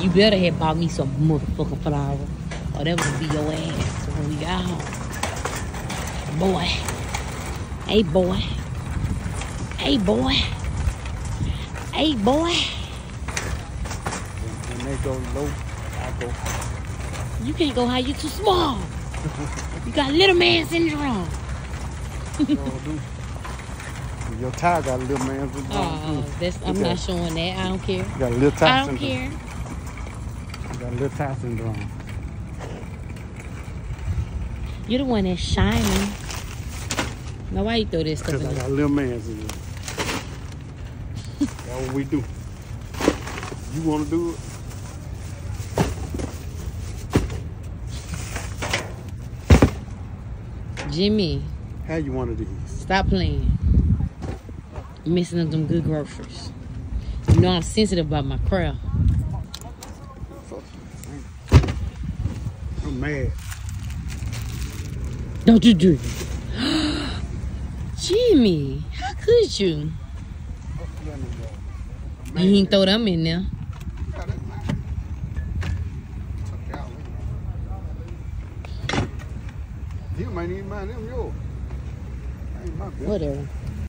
You better have bought me some motherfucking flour. Or that would be your ass when we got home. Boy. Hey, boy. Hey, boy. Hey, boy. When they go low, I go high. You can't go high. You're too small. you got little man syndrome. Do. Your tie got a little man's with Oh, that's, I'm not showing that. I don't care. You got a little tie I don't syndrome. care. You got a little tie syndrome. You're the one that's shining. Now why you throw this stuff Because in I there? got a little man's in there. That's what we do. You want to do it? Jimmy, How you want to do it? stop playing. You're messing up them good groceries. You know I'm sensitive about my craft. I'm mad. Don't you do it. Jimmy, how could you? You ain't throw them in there. You might even mind them yours. Ain't my business. Whatever.